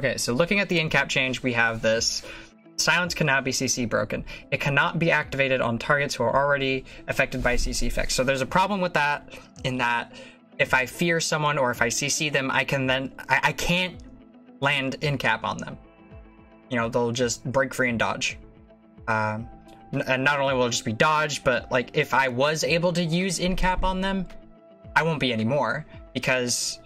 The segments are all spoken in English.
Okay, so looking at the in-cap change, we have this. Silence cannot be CC broken. It cannot be activated on targets who are already affected by CC effects. So there's a problem with that in that if I fear someone or if I CC them, I can then I, I can't land in cap on them. You know, they'll just break free and dodge. Um, and not only will it just be dodge, but like if I was able to use in cap on them, I won't be anymore because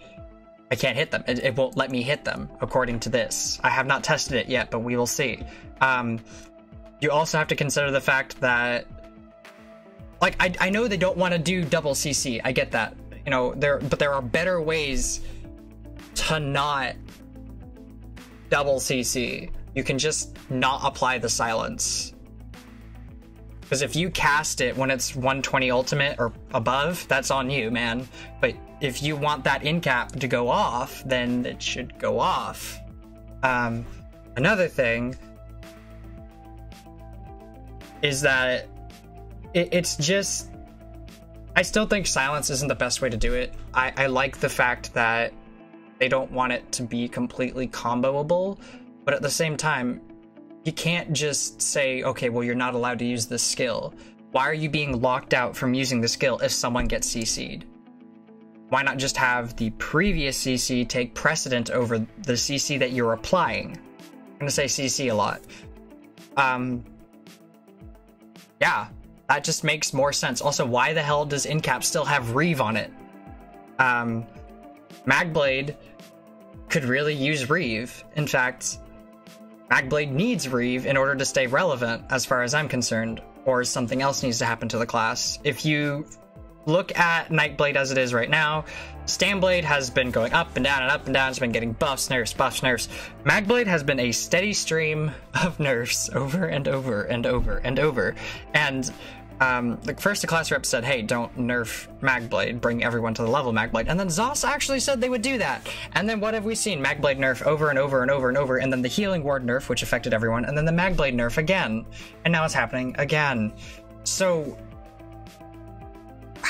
I can't hit them. It, it, won't let me hit them according to this. I have not tested it yet, but we will see. Um, you also have to consider the fact that, like, I, I know they don't want to do double CC. I get that, you know. There, but there are better ways to not double CC. You can just not apply the silence. Because if you cast it when it's 120 ultimate or above, that's on you, man. But if you want that in cap to go off, then it should go off. Um, another thing is that it, it's just. I still think silence isn't the best way to do it. I, I like the fact that they don't want it to be completely comboable, but at the same time, you can't just say, okay, well, you're not allowed to use this skill. Why are you being locked out from using the skill if someone gets CC'd? Why not just have the previous CC take precedent over the CC that you're applying? I'm gonna say CC a lot. Um, yeah, that just makes more sense. Also, why the hell does Incap still have Reeve on it? Um, Magblade could really use Reeve. In fact, Magblade needs Reeve in order to stay relevant, as far as I'm concerned, or something else needs to happen to the class. If you look at Nightblade as it is right now, Stamblade has been going up and down and up and down. It's been getting buffs, nerfs, buffs, nerfs. Magblade has been a steady stream of nerfs over and over and over and over. And um, the first the class rep said, "Hey, don't nerf Magblade. Bring everyone to the level Magblade." And then ZOS actually said they would do that. And then what have we seen? Magblade nerf over and over and over and over, and then the Healing Ward nerf, which affected everyone, and then the Magblade nerf again, and now it's happening again. So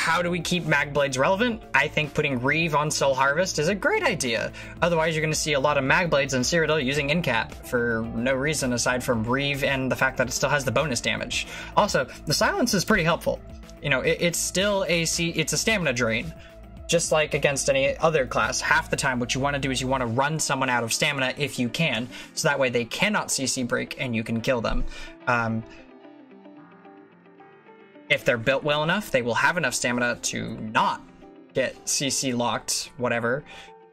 how do we keep Magblades relevant? I think putting Reeve on Soul Harvest is a great idea. Otherwise, you're going to see a lot of Magblades and Cyrodiil using Incap for no reason aside from Reeve and the fact that it still has the bonus damage. Also, the Silence is pretty helpful. You know, it, it's still a it's a stamina drain. Just like against any other class, half the time what you want to do is you want to run someone out of stamina if you can, so that way they cannot CC break and you can kill them. Um, if they're built well enough, they will have enough stamina to not get CC locked, whatever,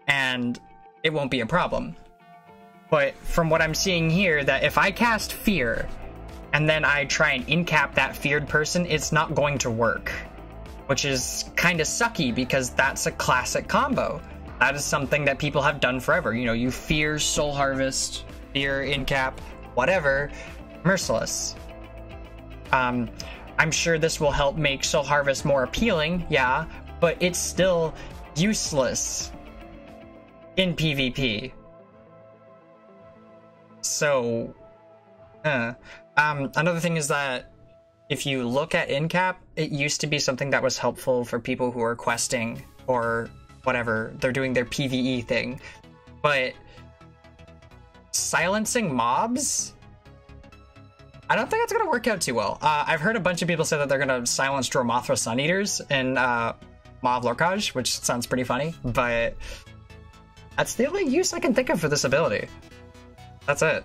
and it won't be a problem. But from what I'm seeing here, that if I cast Fear, and then I try and incap that feared person, it's not going to work. Which is kind of sucky because that's a classic combo. That is something that people have done forever. You know, you fear Soul Harvest, fear incap, whatever, merciless. Um, I'm sure this will help make Soul Harvest more appealing, yeah, but it's still useless in PvP. So, um, another thing is that if you look at InCap, it used to be something that was helpful for people who are questing or whatever. They're doing their PvE thing. But silencing mobs I don't think it's gonna work out too well. Uh, I've heard a bunch of people say that they're gonna silence Dro-m'Athra Sun Eaters in uh, Lorkhaj, which sounds pretty funny, but that's the only use I can think of for this ability. That's it.